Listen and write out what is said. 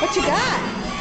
What you got?